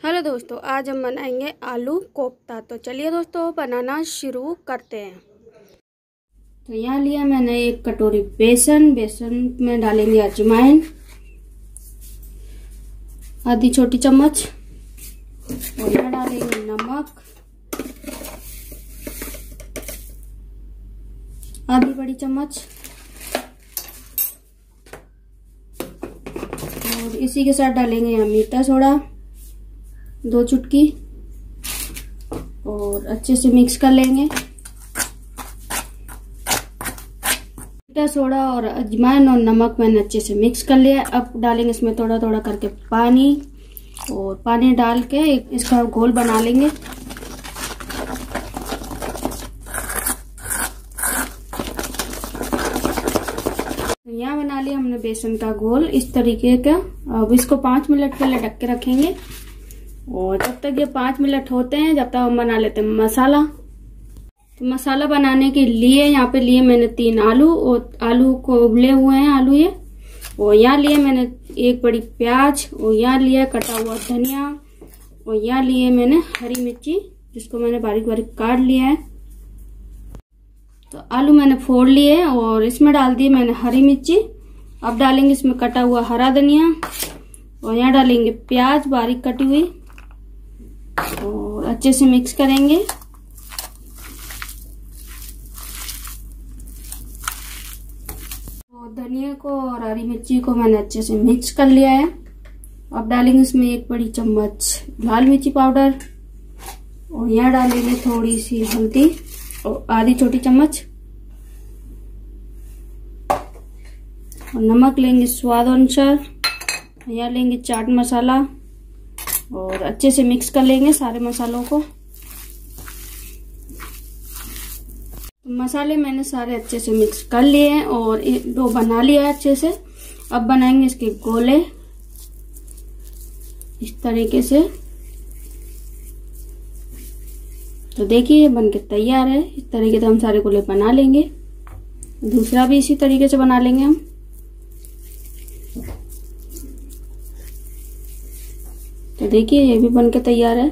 Hello दोस्तों, आज हम बनाएँगे आलू कोफ्ता। तो चलिए दोस्तों, बनाना शुरू करते हैं। तो यहाँ लिया मैंने एक कटोरी बेसन। बेसन में डालेंगे अजवाइन, आधी छोटी चम्मच, और यहाँ डालेंगे नमक, आधी बड़ी चम्मच, और इसी के साथ डालेंगे यहाँ मीठा सोडा। दो चुटकी। और अच्छे से मिक्स कर लेंगे। मीठा सोडा और अजवाइन और नमक मैंने अच्छे से मिक्स कर लिया। अब डालेंगे इसमें थोड़ा थोड़ा करके पानी। और पानी डाल के इसका घोल बना लेंगे। यहाँ बना लिया हमने बेसन का घोल इस तरीके का। अब इसको पाँच मिनट के लिए ढक के रखेंगे। और जब तक ये पाँच मिनट होते हैं, जब तक हम बना लेते हैं मसाला। तो मसाला बनाने के लिए यहाँ पे लिए मैंने तीन आलू और आलू को उबले हुए हैं आलू ये। और यहाँ लिए मैंने एक बड़ी प्याज और यहाँ लिया कटा हुआ धनिया। और यहाँ लिए मैंने हरी मिर्ची, जिसको मैंने बारीक बारीक काट लिया है। तो आलू मैंने फोड़ लिए और इसमें डाल दिए मैंने हरी मिर्ची। अब डालेंगे इसमें कटा हुआ हरा धनिया। और यहाँ डालेंगे प्याज बारीक कटी हुई। और अच्छे से मिक्स करेंगे। और धनिया को और हरी मिर्ची को मैंने अच्छे से मिक्स कर लिया है। अब डालेंगे इसमें एक बड़ी चम्मच लाल मिर्ची पाउडर। और यहाँ डालेंगे थोड़ी सी हल्दी और आधी छोटी चम्मच। और नमक लेंगे स्वाद अनुसार। यहाँ लेंगे चाट मसाला। और अच्छे से मिक्स कर लेंगे सारे मसालों को। तो मसाले मैंने सारे अच्छे से मिक्स कर लिए हैं और दो बना लिया है अच्छे से। अब बनाएँगे इसके गोले। इस तरीके से। तो देखिए, ये बन के तैयार है। इस तरीके से हम सारे गोले बना लेंगे। दूसरा भी इसी तरीके से बना लेंगे हम। देखिए, ये भी बन के तैयार है।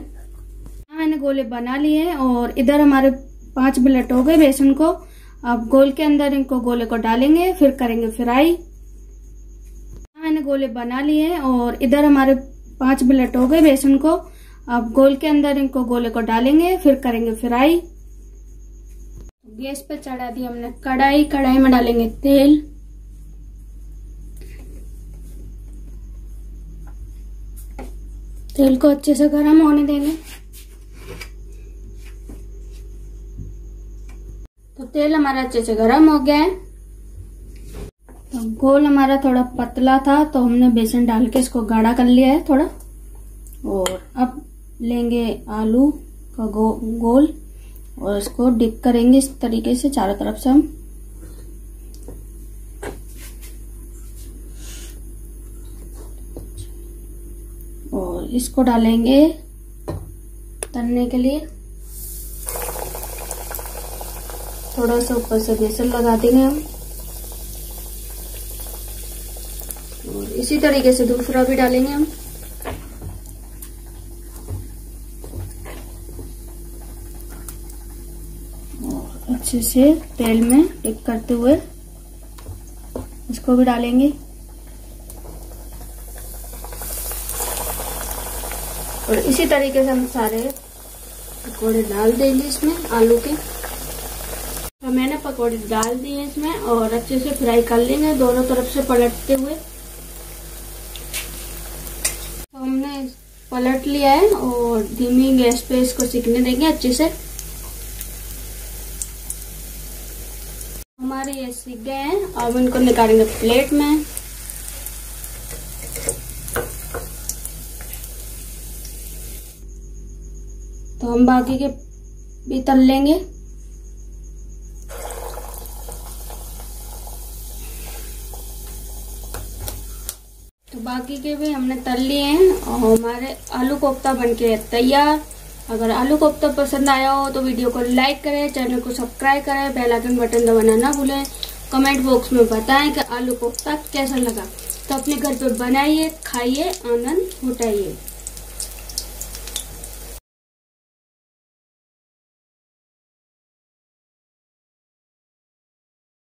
मैंने गोले बना लिए हैं और इधर हमारे पाँच मिनट हो गए बेसन को। अब गोल के अंदर इनको गोले को डालेंगे, फिर करेंगे फ्राई। मैंने गोले बना लिए हैं और इधर हमारे पाँच मिनट हो गए बेसन को। अब गोल के अंदर इनको गोले को डालेंगे, फिर करेंगे फ्राई। गैस पे चढ़ा दी हमने कढ़ाई। कढ़ाई में डालेंगे तेल। तेल को अच्छे से गर्म होने देंगे तो तेल हमारा अच्छे से गर्म हो गया है। तो गोल हमारा थोड़ा पतला था तो हमने बेसन डाल के इसको गाढ़ा कर लिया है थोड़ा। और अब लेंगे आलू का गो, गोल और इसको डिप करेंगे इस तरीके से चारों तरफ़ से हम और इसको डालेंगे तलने के लिए। थोड़ा सा ऊपर से बेसन लगा देंगे हम। और इसी तरीके से दूसरा भी डालेंगे हम। और अच्छे से तेल में टिक करते हुए इसको भी डालेंगे। और इसी तरीके से हम सारे पकौड़े डाल देंगे इसमें, आलू के। तो मैंने पकौड़े डाल दिए इसमें और अच्छे से फ्राई कर लेंगे, दोनों तरफ़ से पलटते हुए। तो हमने पलट लिया है और धीमी गैस पे इसको सीखने देंगे अच्छे से। हमारे ये सीख गए हैं, अब इनको निकालेंगे प्लेट में। तो हम बाकी के भी तल लेंगे। तो बाकी के भी हमने तल लिए हैं और हमारे आलू कोफ्ता बनके तैयार। अगर आलू कोफ्ता पसंद आया हो तो वीडियो को लाइक करें, चैनल को सब्सक्राइब करें, बेल आइकन बटन दबाना ना भूलें। कमेंट बॉक्स में बताएँ कि आलू कोफ्ता कैसा लगा। तो अपने घर पे बनाइए, खाइए, आनंद उठाइए।